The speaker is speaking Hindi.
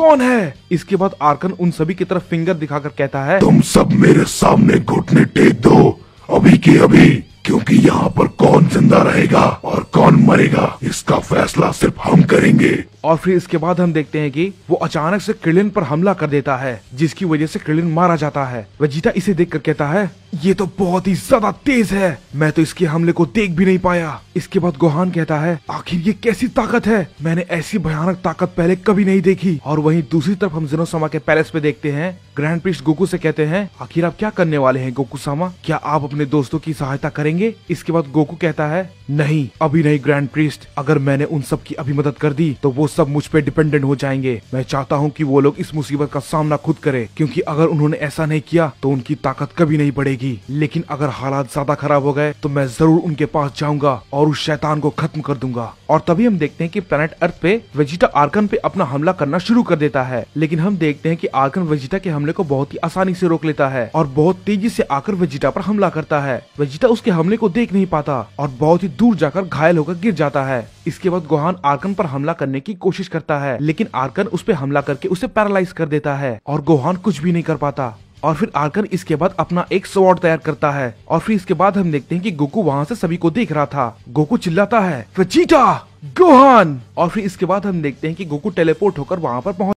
कौन है? इसके बाद आर्कन उन सभी की तरफ़ फिंगर दिखाकर कहता है, तुम सब मेरे सामने घुटने टेक दो। अभी के अभी, क्योंकि यहाँ पर कौन ज़िंदा रहेगा और कौन मरेगा। इसका फैसला सिर्फ़ हम करेंगे। और फिर इसके बाद हम देखते हैं कि वो अचानक से क्रिलिन पर हमला कर देता है, जिसकी वजह से क्रिलिन मारा जाता है। वेजिटा इसे देखकर कहता है, ये तो बहुत ही ज़्यादा तेज है। मैं तो इसके हमले को देख भी नहीं पाया। इसके बाद गोहान कहता है, आखिर ये कैसी ताकत है? मैंने ऐसी भयानक ताकत पहले कभी नहीं देखी। और वहीं दूसरी तरफ़ हम जिनोसामा के पैलेस पे देखते हैं। ग्रैंड प्रिस्ट गोकू से कहते हैं, आखिर आप क्या करने वाले हैं गोकू सामा क्या आप अपने दोस्तों की सहायता करेंगे? इसके बाद गोकू कहता है, नहीं, अभी नहीं ग्रैंड प्रिस्ट अगर मैंने उन सब की अभी मदद कर दी तो वो सब मुझ पे डिपेंडेंट हो जाएँगे। मैं चाहता हूँ कि वो लोग इस मुसीबत का सामना खुद करें, क्योंकि अगर उन्होंने ऐसा नहीं किया तो उनकी ताकत कभी नहीं बढ़ेगी। लेकिन अगर हालात ज़्यादा खराब हो गए तो मैं ज़रूर उनके पास जाऊँगा और उस शैतान को खत्म कर दूँगा। और तभी हम देखते हैं कि प्लेनेट अर्थ पे वेजिटा आर्कन पे अपना हमला करना शुरू कर देता है। लेकिन हम देखते हैं कि आर्कन वेजिटा के हमले को बहुत ही आसानी से रोक लेता है और बहुत तेज़ी से आकर वेजिटा पर हमला करता है। वेजिटा उसके हमले को देख नहीं पाता और बहुत ही दूर जाकर घायल होकर गिर जाता है। इसके बाद गोहान आर्कन पर हमला करने की कोशिश करता है, लेकिन आर्कन उस पर हमला करके उसे पैरालाइज कर देता है और गोहान कुछ भी नहीं कर पाता। और फिर आर्कन इसके बाद अपना एक स्वॉर्ड तैयार करता है और फिर इसके बाद हम देखते हैं कि गोकू वहाँ से सभी को देख रहा था। गोकू चिल्लाता है वेजिटा गोहान! और फिर इसके बाद हम देखते हैं कि गोकू टेलीपोर्ट होकर वहाँ पर पहुँच